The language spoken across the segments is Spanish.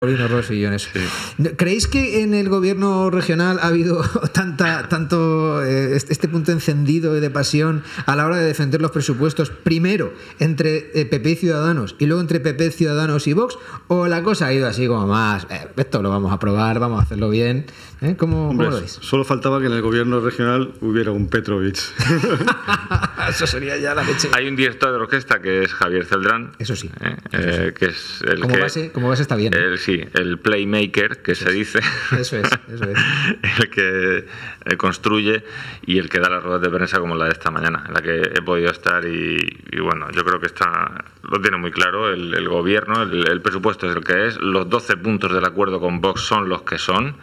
Paulino Rossi y. ¿Creéis que en el gobierno regional ha habido tanta, tanto eh, este punto encendido de pasión a la hora de defender los presupuestos, primero entre eh, PP y Ciudadanos y luego entre PP, Ciudadanos y Vox? ¿O la cosa ha ido así como más, eh, esto lo vamos a probar, vamos a hacerlo bien? ¿Cómo, lo veis? Solo faltaba que en el gobierno regional hubiera un Petrovich. Eso sería ya la leche. Hay un director de orquesta que es Javier Celdrán. Eso sí. que es el como, que, base, como base está bien sí, el playmaker que se dice. Eso es, eso es. el que eh, construye y el que da las ruedas de prensa como la de esta mañana, en la que he podido estar y, bueno, yo creo que está, lo tiene muy claro el, gobierno, el, presupuesto es el que es, los 12 puntos del acuerdo con Vox son los que son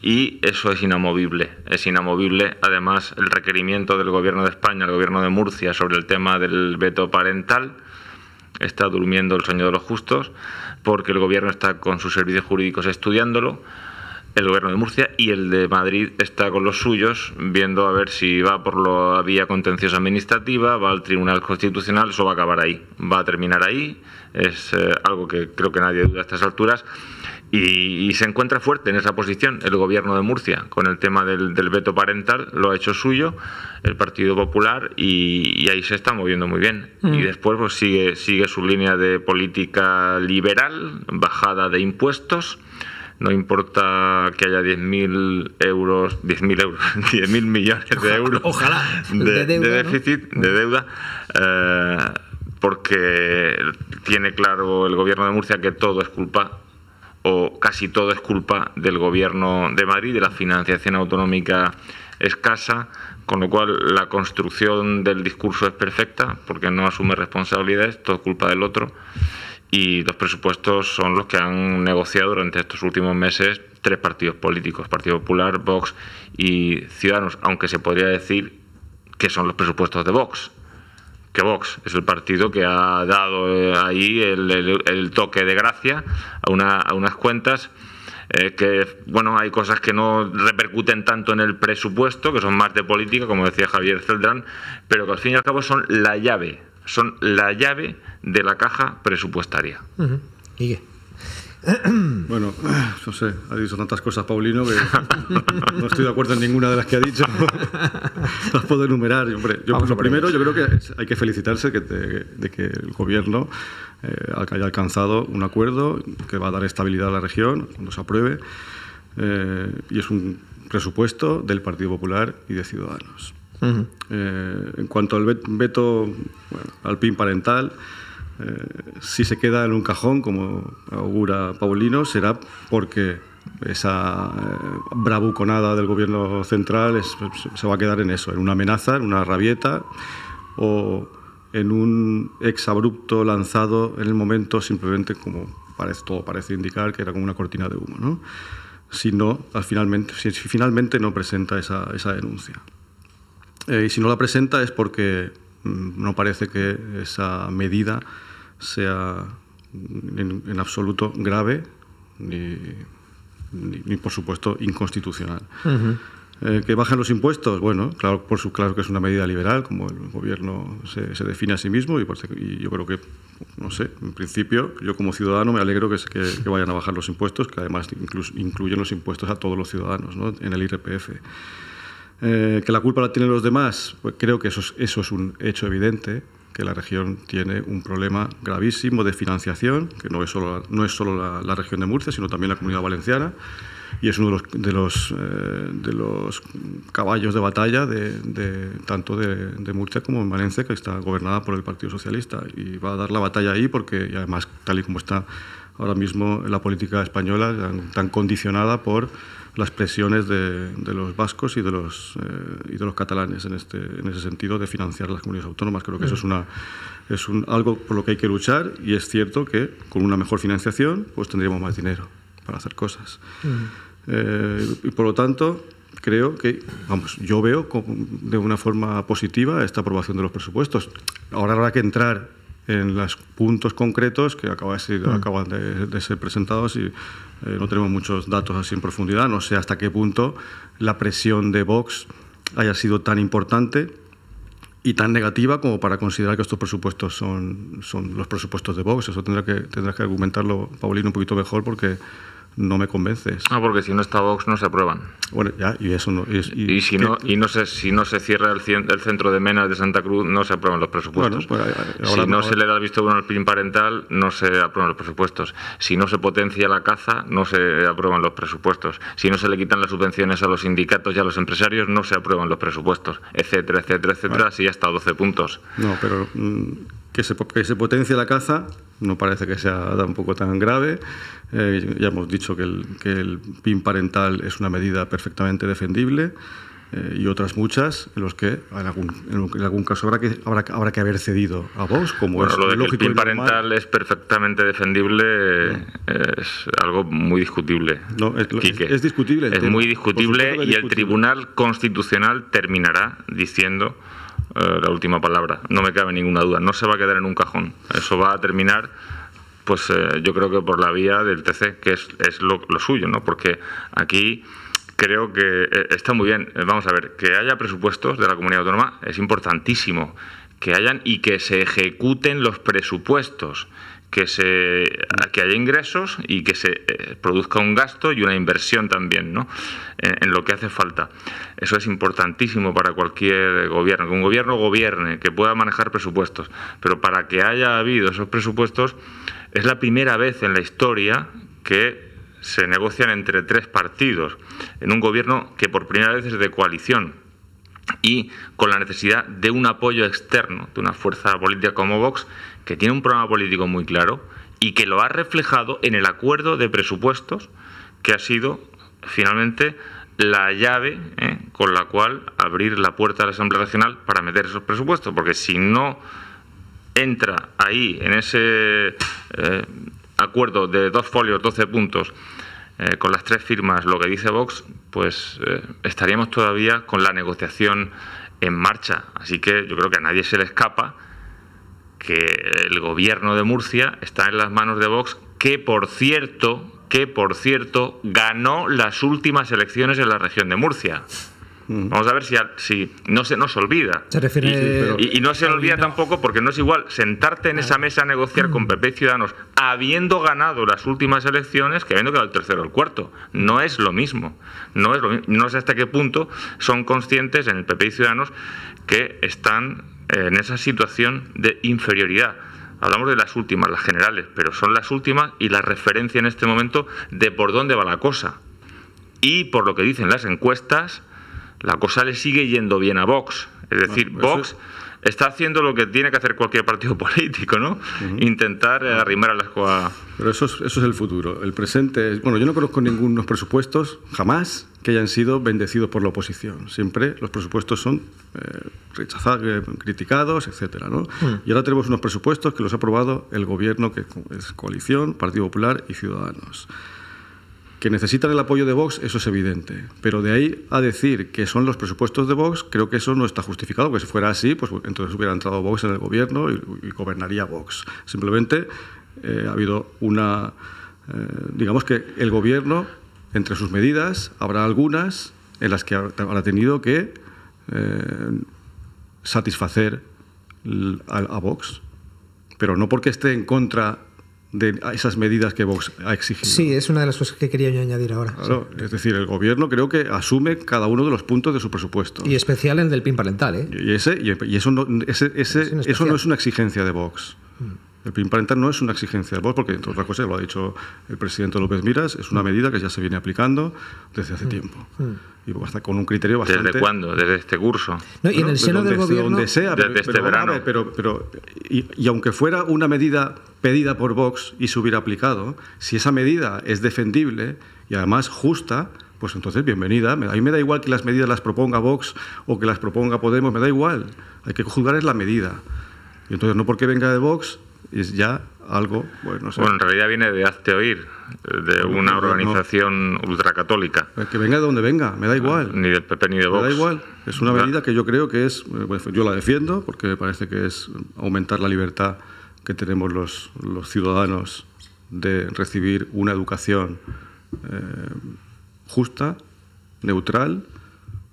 y eso es inamovible. Es inamovible, además, el requerimiento del Gobierno de España, el Gobierno de Murcia, sobre el tema del veto parental. Está durmiendo el sueño de los justos porque el gobierno está con sus servicios jurídicos estudiándolo, el gobierno de Murcia y el de Madrid está con los suyos viendo a ver si va por la vía contenciosa administrativa, va al Tribunal Constitucional, eso va a acabar ahí, va a terminar ahí, es eh, algo que creo que nadie duda a estas alturas y, se encuentra fuerte en esa posición el gobierno de Murcia con el tema del, veto parental, lo ha hecho suyo el Partido Popular y, ahí se está moviendo muy bien. Mm. Y después pues, sigue, sigue su línea de política liberal, bajada de impuestos. No importa que haya 10.000 euros, 10.000 euros, 10.000 millones de euros Ojalá, de, déficit, de deuda, eh, porque tiene claro el gobierno de Murcia que todo es culpa o casi todo es culpa del gobierno de Madrid, de la financiación autonómica escasa, con lo cual la construcción del discurso es perfecta porque no asume responsabilidades, todo culpa del otro y los presupuestos son los que han negociado durante estos últimos meses tres partidos políticos, Partido Popular, Vox y Ciudadanos, aunque se podría decir que son los presupuestos de Vox, que Vox es el partido que ha dado eh, ahí el, toque de gracia a, unas cuentas eh, que, bueno, hay cosas que no repercuten tanto en el presupuesto, que son más de política, como decía Javier Celdrán, pero que al fin y al cabo son la llave, son la llave de la caja presupuestaria. ¿Y Bueno, no sé, ha dicho tantas cosas Paulino que no estoy de acuerdo en ninguna de las que ha dicho. Las puedo enumerar. Hombre, yo, lo primero, yo creo que hay que felicitarse de que el gobierno eh, haya alcanzado un acuerdo que va a dar estabilidad a la región cuando se apruebe. Eh, y es un presupuesto del Partido Popular y de Ciudadanos. Eh, en cuanto al veto al PIN parental, eh, si se queda en un cajón, como augura Paulino, será porque esa eh, bravuconada del gobierno central se va a quedar en eso, en una amenaza, en una rabieta o en un exabrupto lanzado en el momento simplemente como parece, todo parece indicar que era como una cortina de humo. ¿no? Si, no, al finalmente, si, finalmente no presenta esa, denuncia. Eh, y si no la presenta es porque mm, no parece que esa medida sea en, absoluto grave ni, ni, por supuesto, inconstitucional. Eh, ¿Que bajen los impuestos? Bueno, claro, por su, claro que es una medida liberal, como el gobierno se, se define a sí mismo, y, y, yo creo que, no sé, en principio, yo como ciudadano me alegro que, que, vayan a bajar los impuestos, que además incluyen los impuestos a todos los ciudadanos ¿no? en el IRPF. Eh, ¿Que la culpa la tienen los demás? Pues creo que eso eso es un hecho evidente que la región tiene un problema gravísimo de financiación, que no es solo, no es solo la, región de Murcia, sino también la comunidad valenciana, y es uno de los, de los, eh, de los caballos de batalla de, tanto de, Murcia como de Valencia, que está gobernada por el Partido Socialista, y va a dar la batalla ahí porque, además, tal y como está ahora mismo la política española, tan condicionada por las presiones de, los vascos y de los, eh, y de los catalanes en, este, en ese sentido de financiar las comunidades autónomas. Creo que eso es, una, es un, algo por lo que hay que luchar y es cierto que con una mejor financiación pues tendríamos más dinero para hacer cosas. Eh, y por lo tanto, creo que, vamos, yo veo de una forma positiva esta aprobación de los presupuestos. Ahora habrá que entrar en los puntos concretos que acaban de, de ser presentados y eh, no tenemos muchos datos así en profundidad. No sé hasta qué punto la presión de Vox haya sido tan importante y tan negativa como para considerar que estos presupuestos son, son los presupuestos de Vox. Eso tendrá que, tendrá que argumentarlo Paulino un poquito mejor porque no me convences. Ah, porque si no está Vox no se aprueban. Bueno, ya, y eso no. Y, si, no, y no se, si no se cierra el, el, centro de Menas de Santa Cruz, no se aprueban los presupuestos. Pues, si no se le da el visto bueno al PIN parental, no se aprueban los presupuestos. Si no se potencia la caza, no se aprueban los presupuestos. Si no se le quitan las subvenciones a los sindicatos y a los empresarios, no se aprueban los presupuestos, etcétera, etcétera, etcétera, así hasta 12 puntos. No, pero mm, que, se, que se potencie la caza no parece que sea tampoco tan grave. Eh, ya hemos dicho que el, que el, PIN parental es una medida perfectamente defendible eh, y otras muchas en los que en algún, en algún caso habrá que, habrá, habrá, que haber cedido a vos, como bueno, es lo de lógico que el PIN parental es perfectamente defendible es algo muy discutible. No, es, es, discutible. es muy discutible y el Tribunal Constitucional terminará diciendo eh, la última palabra. No me cabe ninguna duda. No se va a quedar en un cajón. Eso va a terminar pues eh, yo creo que por la vía del TC, que es, es lo, suyo, ¿no? Porque aquí creo que eh, está muy bien. Vamos a ver, que haya presupuestos de la comunidad autónoma es importantísimo. Que hayan y que se ejecuten los presupuestos que, se, que haya ingresos y que se eh, produzca un gasto y una inversión también ¿no? en, lo que hace falta. Eso es importantísimo para cualquier gobierno, que un gobierno gobierne, que pueda manejar presupuestos, pero para que haya habido esos presupuestos es la primera vez en la historia que se negocian entre tres partidos en un gobierno que por primera vez es de coalición y con la necesidad de un apoyo externo de una fuerza política como Vox que tiene un programa político muy claro y que lo ha reflejado en el acuerdo de presupuestos que ha sido finalmente la llave ¿eh? con la cual abrir la puerta a la Asamblea Regional para meter esos presupuestos, porque si no entra ahí en ese eh, acuerdo de dos folios, 12 puntos, eh, con las tres firmas, lo que dice Vox, pues estaríamos todavía con la negociación en marcha. Así que yo creo que a nadie se le escapa que el gobierno de Murcia está en las manos de Vox, que por cierto, que por cierto, ganó las últimas elecciones en la región de Murcia. Mm. Vamos a ver si, si no se nos olvida. Se refiere y, no se olvida tampoco porque no es igual sentarte en esa mesa a negociar con PP y Ciudadanos habiendo ganado las últimas elecciones que habiendo quedado el tercero o el cuarto. No es lo mismo. No, es lo mismo. no sé hasta qué punto son conscientes en el PP y Ciudadanos que están en esa situación de inferioridad. Hablamos de las últimas, las generales, pero son las últimas y la referencia en este momento de por dónde va la cosa. Y por lo que dicen las encuestas, la cosa le sigue yendo bien a Vox. Es decir, pues Vox está haciendo lo que tiene que hacer cualquier partido político, ¿no? Intentar eh, arrimar a la escuadra. Pero eso es, eso es el futuro. El presente, es, bueno, yo no conozco ningunos presupuestos, jamás, que hayan sido bendecidos por la oposición. Siempre los presupuestos son eh, rechazados, eh, criticados, etcétera, ¿no? Mm. Y ahora tenemos unos presupuestos que los ha aprobado el gobierno, que es coalición, Partido Popular y Ciudadanos. Que necesitan el apoyo de Vox, eso es evidente. Pero de ahí a decir que son los presupuestos de Vox, creo que eso no está justificado, porque si fuera así, pues entonces hubiera entrado Vox en el gobierno y, gobernaría Vox. Simplemente eh, ha habido una. Eh, digamos que el gobierno, entre sus medidas, habrá algunas en las que habrá tenido que eh, satisfacer a Vox. Pero no porque esté en contra de esas medidas que Vox ha exigido. Sí, es una de las cosas que quería yo añadir ahora. Es decir, el gobierno creo que asume cada uno de los puntos de su presupuesto. Y especial el del PIN parental. ¿eh? Y, ese, y eso, no, ese, eso no es una exigencia de Vox. Mm. El PIN parental no es una exigencia de Vox, porque entre otras cosas, lo ha dicho el presidente López Miras, es una mm. medida que ya se viene aplicando desde hace mm. tiempo. Y hasta con un criterio bastante... ¿Desde cuándo? ¿Desde este curso? No, y en el seno del gobierno... Donde sea, desde este verano. Pero, pero, y, aunque fuera una medida pedida por Vox y se hubiera aplicado, si esa medida es defendible y además justa, pues entonces bienvenida. A mí me da igual que las medidas las proponga Vox o que las proponga Podemos, me da igual. Hay que juzgar es la medida. Y entonces no porque venga de Vox es ya algo, bueno, Bueno, en realidad viene de Hazte Oír, de una organización ultracatólica. Pues que venga de donde venga, me da igual. Ni del PP ni de Vox. Me da igual. Es una medida que yo creo que es, eh, yo la defiendo porque me parece que es aumentar la libertad que tenemos los, los ciudadanos de recibir una educación eh, justa, neutral,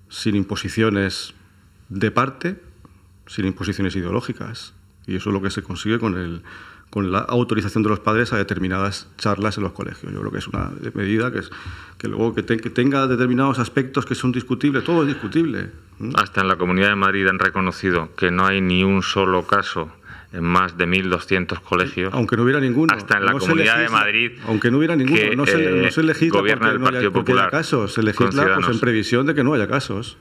sin imposiciones de parte, sin imposiciones ideológicas. Y eso es lo que se consigue con, el, con la autorización de los padres a determinadas charlas en los colegios. Yo creo que es una medida que, es, que luego que, que tenga determinados aspectos que son discutibles, todo es discutible. Hasta en la Comunidad de Madrid han reconocido que no hay ni un solo caso en más de 1.200 colegios. Aunque no hubiera ninguno. Hasta en la Comunidad de Madrid. Aunque no hubiera ninguno. no, se, no se legisla gobierna porque, el Partido no haya, porque Popular. haya casos. Se legisla pues, en previsión de que no haya casos.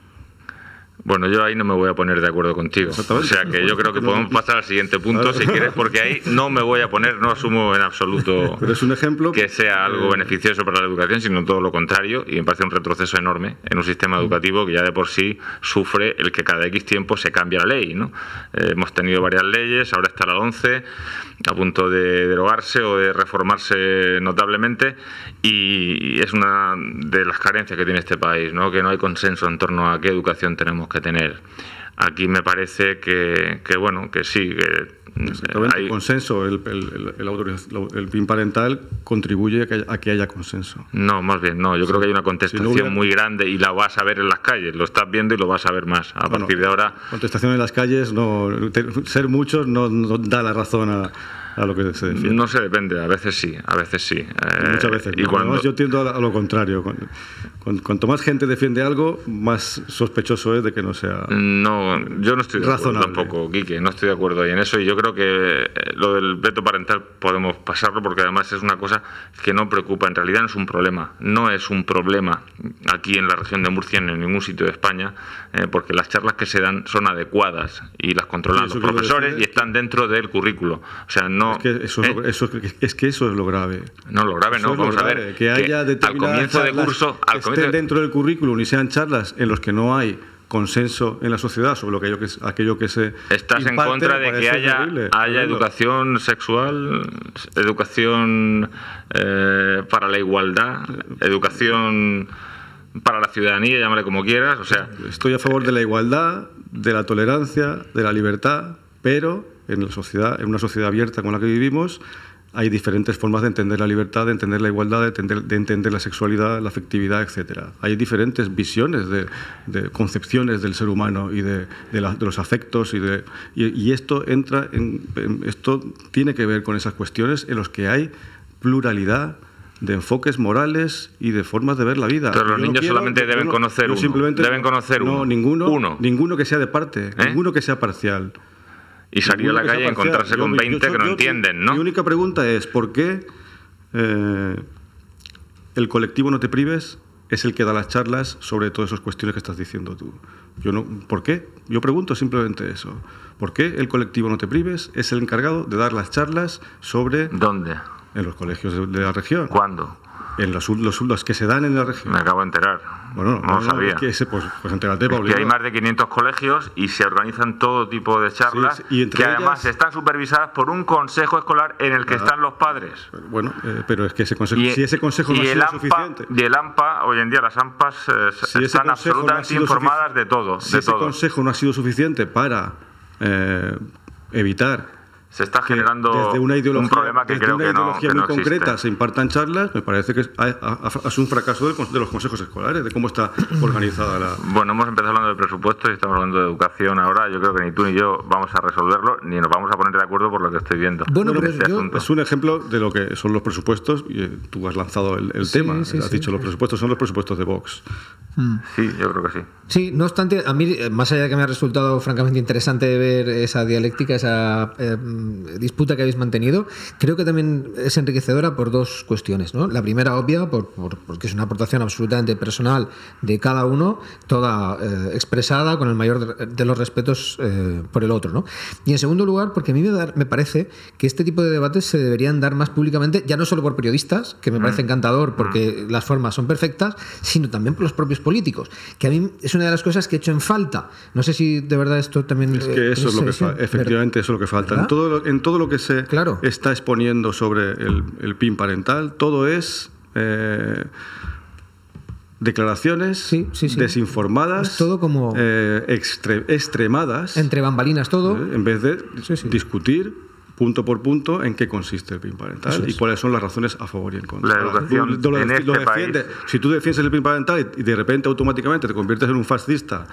Bueno, yo ahí no me voy a poner de acuerdo contigo. O sea que yo creo que podemos pasar al siguiente punto si quieres, porque ahí no me voy a poner, no asumo en absoluto Pero es un ejemplo que sea algo beneficioso para la educación, sino todo lo contrario, y me parece un retroceso enorme en un sistema educativo que ya de por sí sufre el que cada X tiempo se cambia la ley. ¿no? Eh, hemos tenido varias leyes, ahora está la 11 a punto de derogarse o de reformarse notablemente, y es una de las carencias que tiene este país, ¿no? que no hay consenso en torno a qué educación tenemos que tener. Aquí me parece que, que bueno, que sí, que Exactamente, hay... el consenso, el, el, el, el, PIN parental contribuye a que, haya, a que, haya, consenso. No, más bien, no. Yo creo que hay una contestación si no hubiera... muy grande y la vas a ver en las calles. Lo estás viendo y lo vas a ver más. A bueno, partir de ahora. Contestación en las calles, no, ser muchos no, no da la razón a, a lo que se defiende. No se depende, a veces sí, a veces sí. Eh, Muchas veces. Y cuando... Además, yo tiendo a, lo contrario. Cuanto más gente defiende algo, más sospechoso es de que no sea. No, yo no estoy de razonable. acuerdo tampoco, Quique, no estoy de acuerdo ahí en eso. Y yo creo que eh, lo del veto parental podemos pasarlo porque además es una cosa que no preocupa. En realidad no es un problema. No es un problema aquí en la región de Murcia ni en ningún sitio de España, eh, porque las charlas que se dan son adecuadas y las controlan los profesores y están dentro del currículo. O sea, no. Es que eso, ¿eh? es, lo, eso, es que eso es lo grave. No, lo grave eso no. Vamos grave, a ver. Que haya al comienzo de curso. Al que comienzo estén dentro del currículum y sean charlas en los que no hay consenso en la sociedad sobre lo que, aquello que, aquello que se estás imparte, en contra de que haya, haya educación sexual educación eh, para la igualdad educación para la ciudadanía llámale como quieras o sea estoy a favor de la igualdad de la tolerancia de la libertad pero en la sociedad en una sociedad abierta con la que vivimos hay diferentes formas de entender la libertad, de entender la igualdad, de entender, de entender la sexualidad, la afectividad, etc. Hay diferentes visiones de, de concepciones del ser humano y de, de, la, los afectos y, de, y, y, esto entra en, en, esto tiene que ver con esas cuestiones en los que hay pluralidad de enfoques morales y de formas de ver la vida. Pero los Yo niños quiero- solamente deben yo conocer yo uno. simplemente- Deben conocer no, uno. ninguno, Uno. ninguno que sea de parte, ¿Eh? ninguno que sea parcial. Y salir a la calle y encontrarse Yo- con yo- 20 yo- que no entienden, ¿no? Mi única pregunta es, ¿por qué eh, el colectivo No Te Prives es el que da las charlas sobre todas esas cuestiones que estás diciendo tú? Yo no, ¿Por qué? Yo pregunto simplemente eso. ¿Por qué el colectivo No Te Prives es el encargado de dar las charlas sobre ¿Dónde? en los colegios de, de la región? ¿Cuándo? En los, los, que se dan en la región. Me acabo de enterar. Bueno, no, lo sabía. es que ese, pues, pues entérate, Es que hay más de 500 colegios y se organizan todo tipo de charlas Sí, sí, y entre que además ellas- están supervisadas por un consejo escolar en el que están los padres. Bueno, eh, pero es que ese consejo, Y, si ese consejo no ha sido AMPA, suficiente. Y el AMPA, hoy en día las AMPAs eh, si están no absolutamente sido informadas de todo. Si de ese todo. consejo no ha sido suficiente para eh, evitar Se está generando desde una ideología, un problema que desde creo una que no, ideología que muy no existe. concreta se impartan charlas, me parece que es, es un fracaso del con- de los consejos escolares, de cómo está organizada la... Bueno, hemos empezado hablando de presupuestos y estamos hablando de educación ahora. Yo creo que ni tú ni yo vamos a resolverlo, ni nos vamos a poner de acuerdo por lo que estoy viendo. Bueno, en pero este yo-. Es un ejemplo de lo que son los presupuestos, y eh, tú has lanzado el, el Sí, tema, sí, has sí, dicho los presupuestos son los presupuestos de Vox. Sí, yo creo que sí. Sí, no obstante, a mí, eh, más allá de que me ha resultado francamente interesante ver esa dialéctica, esa eh, disputa que habéis mantenido, creo que también es enriquecedora por dos cuestiones. ¿no? La primera, obvia, por, por- porque es una aportación absolutamente personal de cada uno, toda eh, expresada con el mayor de- los respetos eh, por el otro. ¿no? Y en segundo lugar, porque a mí me, da- me parece que este tipo de debates se deberían dar más públicamente, ya no solo por periodistas, que me parece encantador porque las formas son perfectas, sino también por los propios políticos, que a mí es una de las cosas que he hecho en falta. No sé si de verdad esto también... Es que eso es lo que falta, efectivamente eso es lo que falta. En ¿Verdad? Todo, en todo lo que se Claro. está exponiendo sobre el, el PIN parental, todo es eh, declaraciones Sí, sí, sí. desinformadas, Es todo como- eh, extre- extremadas, Entre bambalinas todo. ¿eh? en vez de Sí, sí. discutir punto por punto en qué consiste el PIN parental y es. cuáles son las razones a favor y en contra. La educación lo, en lo este país- Si tú defiendes el PIN parental y de repente automáticamente te conviertes en un fascista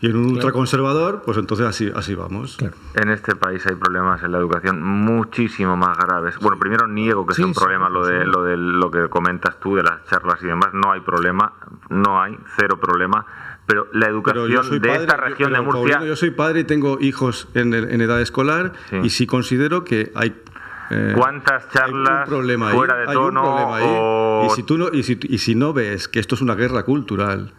Y en un ultraconservador, pues entonces así, así vamos. En este país hay problemas en la educación muchísimo más graves. Bueno, primero niego que sea un problema lo de, lo de lo que comentas tú de las charlas y demás. No hay problema, no hay, cero problema. Pero la educación de esta región de Murcia... yo soy padre y tengo hijos en, edad escolar y sí considero que hay eh, ¿Cuántas charlas fuera de tono? Y, si tú no, y, si, y si no ves que esto es una guerra cultural,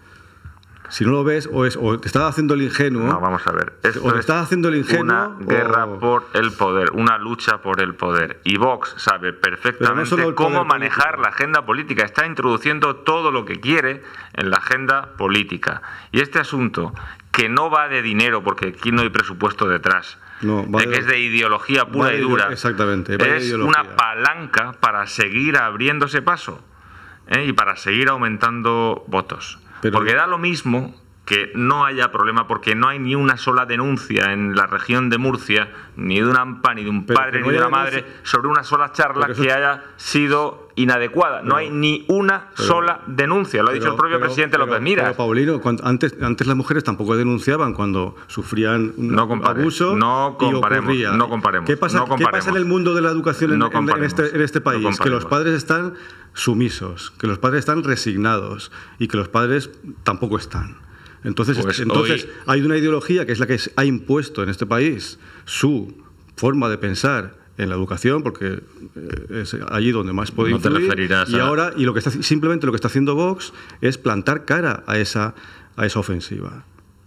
si no lo ves, o, es, o te estás haciendo el ingenuo. No, vamos a ver. o te estás haciendo el ingenuo. Una guerra por el poder, una lucha por el poder. Y Vox sabe perfectamente cómo manejar la agenda política. Está introduciendo todo lo que quiere en la agenda política. Y este asunto, que no va de dinero, porque aquí no hay presupuesto detrás. No, de que es de ideología pura y dura. Exactamente. Es una palanca para seguir abriéndose paso ¿eh? y para seguir aumentando votos porque da lo mismo que no haya problema porque no hay ni una sola denuncia en la región de Murcia, ni de un AMPA, ni de un padre, ni de una madre, sobre una sola charla que haya sido inadecuada. no hay ni una sola denuncia, lo ha dicho el propio presidente López Mira. Pero, Paulino, antes, antes las mujeres tampoco denunciaban cuando sufrían un no abuso no comparemos, y No comparemos. ¿Qué pasa, ¿Qué pasa, en el mundo de la educación en, este, en este país? Que los padres están sumisos, que los padres están resignados y que los padres tampoco están. Entonces, pues entonces hay una ideología que es la que ha impuesto en este país su forma de pensar en la educación, porque eh, es allí donde más puede influir. y ahora, y lo que está, simplemente lo que está haciendo Vox es plantar cara a esa, a esa ofensiva.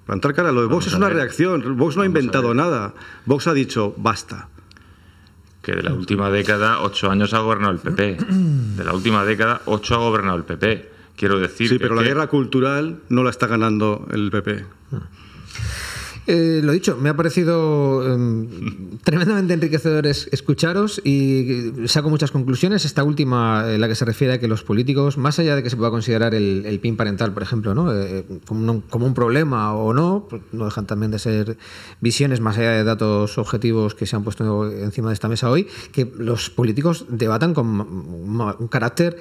Plantar cara. Lo de Vox es una reacción. Vox no ha inventado nada. Vox ha dicho basta. Que de la última década, ocho años ha gobernado el PP. De la última década, ocho ha gobernado el PP. Quiero decir. Sí, pero la guerra cultural no la está ganando el PP. Eh, lo dicho, me ha parecido em, tremendamente enriquecedor escucharos y saco muchas conclusiones. Esta última, la que se refiere a que los políticos, más allá de que se pueda considerar el, PIN parental, por ejemplo, ¿no? Eh, como, un, problema o no, pues no dejan también de ser visiones más allá de datos objetivos que se han puesto encima de esta mesa hoy, que los políticos debatan con un carácter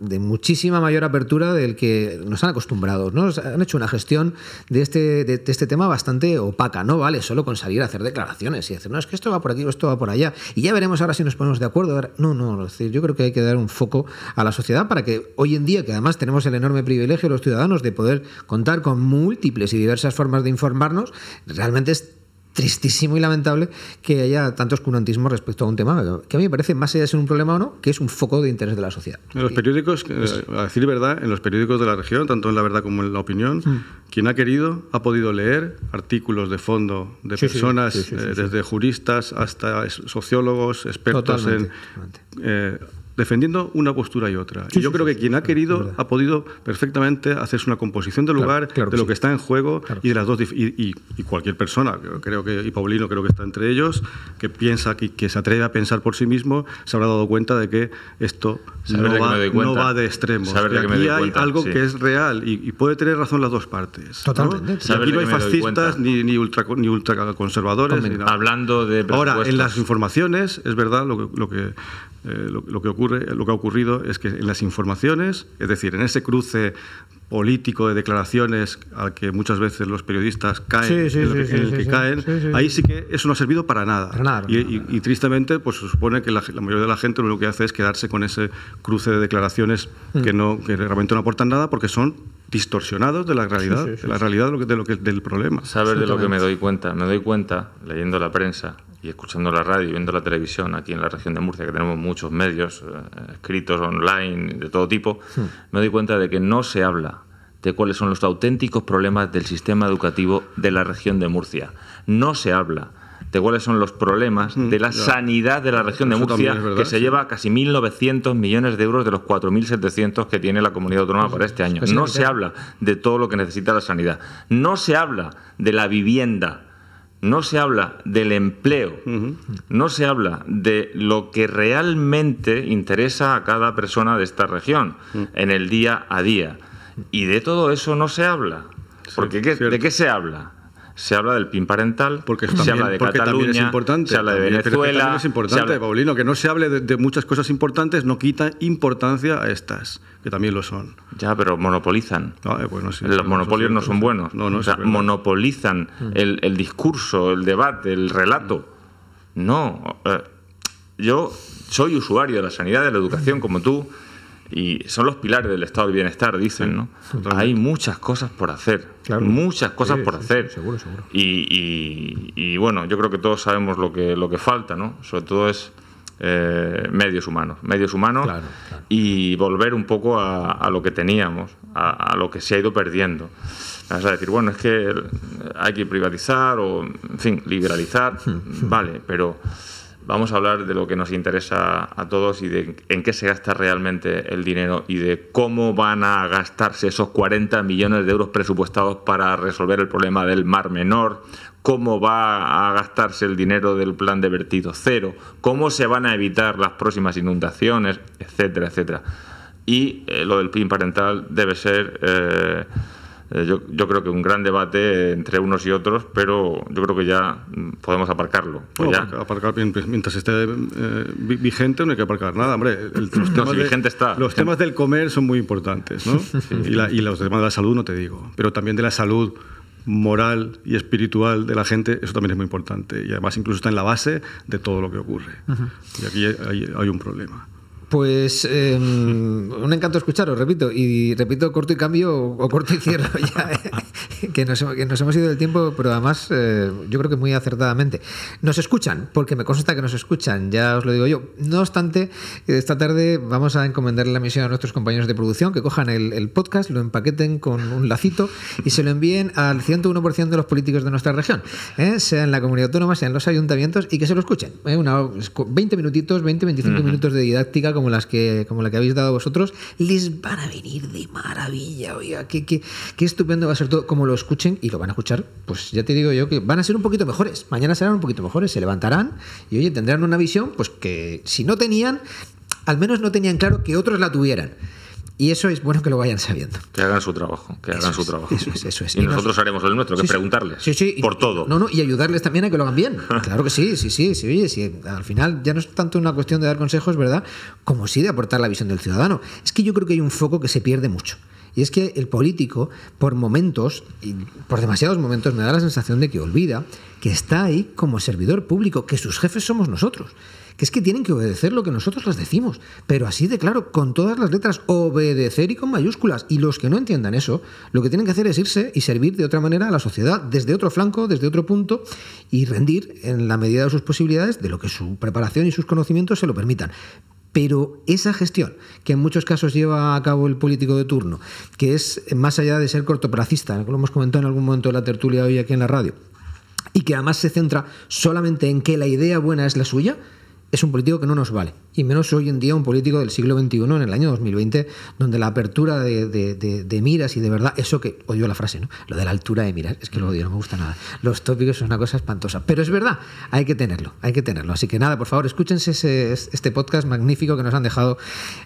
de muchísima mayor apertura del que nos han acostumbrado. ¿no? Han hecho una gestión de este, de, este tema bastante opaca. No vale solo con salir a hacer declaraciones y decir, no, es que esto va por aquí o esto va por allá. Y ya veremos ahora si nos ponemos de acuerdo. No, no, yo creo que hay que dar un foco a la sociedad para que hoy en día, que además tenemos el enorme privilegio los ciudadanos de poder contar con múltiples y diversas formas de informarnos, realmente es tristísimo y lamentable que haya tanto oscurantismo respecto a un tema que a mí me parece, más allá de ser un problema o no, que es un foco de interés de la sociedad. En los periódicos, eh, a decir verdad, en los periódicos de la región, tanto en La Verdad como en La Opinión, mm. quien ha querido ha podido leer artículos de fondo de personas, eh, desde juristas hasta sociólogos, expertos en defendiendo una postura y otra. y yo creo que quien ha querido ha podido perfectamente hacerse una composición del lugar, de lo que está en juego y de las dos y, cualquier persona, creo que y Paulino creo que está entre ellos, que piensa que, que, se atreve a pensar por sí mismo, se habrá dado cuenta de que esto no va, de extremos. aquí hay algo que es real y, puede tener razón las dos partes. Totalmente. aquí no hay fascistas ni, ni, ultra, ni ultraconservadores. Hablando de Ahora, en las informaciones, es verdad lo lo que eh, lo, que ocurre, lo que ha ocurrido es que en las informaciones, es decir, en ese cruce político de declaraciones al que muchas veces los periodistas caen, en, el que caen, ahí sí que eso no ha servido para nada. y, tristemente, pues se supone que la, mayoría de la gente lo que hace es quedarse con ese cruce de declaraciones mm. que no que realmente no aportan nada porque son distorsionados de la realidad, de la realidad de lo que, de lo que del problema. ¿Sabes de lo que me doy cuenta? Me doy cuenta leyendo la prensa y escuchando la radio y viendo la televisión aquí en la región de Murcia, que tenemos muchos medios eh, escritos online de todo tipo, hmm. me doy cuenta de que no se habla de cuáles son los auténticos problemas del sistema educativo de la región de Murcia. No se habla de cuáles son los problemas hmm, de la sanidad de la región de Murcia, que se lleva casi 1.900 millones de euros de los 4.700 que tiene la comunidad autónoma para este año. No se habla de todo lo que necesita la sanidad. No se habla de la vivienda no se habla del empleo, no se habla de lo que realmente interesa a cada persona de esta región en el día a día. Y de todo eso no se habla. Porque ¿de qué se habla? Se habla del PIN parental, porque se habla de Cataluña, es importante, se habla de Venezuela. También es importante, Paulino, que no se hable de, muchas cosas importantes no quita importancia a estas, que también lo son. Ya, pero monopolizan. Ah, eh, bueno, Los monopolios no son buenos. No, no, o sea, monopolizan mm. el, el, discurso, el debate, el relato. No. Eh, yo soy usuario de la sanidad, de la educación, como tú y son los pilares del estado del bienestar, dicen, ¿no? Hay muchas cosas por hacer, muchas cosas por hacer. seguro, seguro. Y, bueno, yo creo que todos sabemos lo que, lo que falta, ¿no? Sobre todo es eh, medios humanos, medios humanos y volver un poco a, lo que teníamos, a, lo que se ha ido perdiendo. Vas a decir, bueno, es que hay que privatizar o, en fin, liberalizar, vale, pero vamos a hablar de lo que nos interesa a todos y de en qué se gasta realmente el dinero y de cómo van a gastarse esos 40 millones de euros presupuestados para resolver el problema del Mar Menor, cómo va a gastarse el dinero del plan de vertido cero, cómo se van a evitar las próximas inundaciones, etcétera, etcétera. Y eh, lo del PIN parental debe ser... Eh, eh, yo, yo, creo que un gran debate entre unos y otros, pero yo creo que ya podemos aparcarlo. Pues Aparcar, mientras esté eh, vigente no hay que aparcar nada, hombre. los temas, vigente está. Los temas del comer son muy importantes, ¿no? y, y los temas de la salud no te digo, pero también de la salud moral y espiritual de la gente, eso también es muy importante. Y además incluso está en la base de todo lo que ocurre. Y aquí hay un problema. Pues em, un encanto escucharos, repito, y repito corto y cambio o, corto y cierro ya, eh, que, nos, hemos ido del tiempo, pero además eh, yo creo que muy acertadamente. Nos escuchan, porque me consta que nos escuchan, ya os lo digo yo. No obstante, esta tarde vamos a encomendarle la misión a nuestros compañeros de producción que cojan el, podcast, lo empaqueten con un lacito y se lo envíen al 101% de los políticos de nuestra región, ¿eh? sea en la comunidad autónoma, sea en los ayuntamientos, y que se lo escuchen. Una, 20 minutitos, 20, 25 minutos de didáctica como las que, como la que habéis dado vosotros, les van a venir de maravilla. Oiga, qué, qué, qué estupendo va a ser todo. Como lo escuchen y lo van a escuchar, pues ya te digo yo que van a ser un poquito mejores. Mañana serán un poquito mejores, se levantarán y oye, tendrán una visión, pues que si no tenían, al menos no tenían claro que otros la tuvieran. Y eso es bueno que lo vayan sabiendo. Que hagan su trabajo, que hagan su trabajo. Eso es, eso es. Y, nosotros haremos el nuestro, que preguntarles. Sí, sí, por todo. No, no, y ayudarles también a que lo hagan bien. claro que sí, sí, sí, sí. Oye, sí, al final ya no es tanto una cuestión de dar consejos, ¿verdad? Como sí de aportar la visión del ciudadano. Es que yo creo que hay un foco que se pierde mucho. Y es que el político, por momentos, y por demasiados momentos, me da la sensación de que olvida que está ahí como servidor público, que sus jefes somos nosotros que es que tienen que obedecer lo que nosotros les decimos, pero así de claro, con todas las letras, obedecer y con mayúsculas. Y los que no entiendan eso, lo que tienen que hacer es irse y servir de otra manera a la sociedad, desde otro flanco, desde otro punto, y rendir en la medida de sus posibilidades, de lo que su preparación y sus conocimientos se lo permitan. Pero esa gestión que en muchos casos lleva a cabo el político de turno, que es más allá de ser cortoplacista, lo hemos comentado en algún momento en la tertulia hoy aquí en la radio, y que además se centra solamente en que la idea buena es la suya, es un político que no nos vale y menos hoy en día un político del siglo XXI, en el año 2020, donde la apertura de, miras y de verdad, eso que odio la frase, ¿no? Lo de la altura de miras, es que lo odio, no me gusta nada. Los tópicos son una cosa espantosa, pero es verdad, hay que tenerlo, hay que tenerlo. Así que nada, por favor, escúchense este podcast magnífico que nos han dejado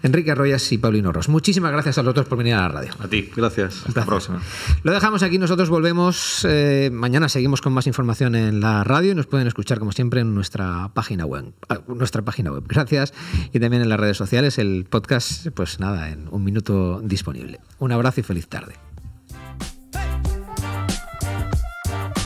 Enrique Arroyas y Paulino Ross. Muchísimas gracias a los dos por venir a la radio. A ti, gracias. Hasta la próxima. Lo dejamos aquí, nosotros volvemos. Eh, mañana seguimos con más información en la radio y nos pueden escuchar, como siempre, en nuestra página web. Ah, nuestra página web. Gracias. Y también en la redes sociales, el podcast, pues nada, en un minuto disponible. Un abrazo y feliz tarde.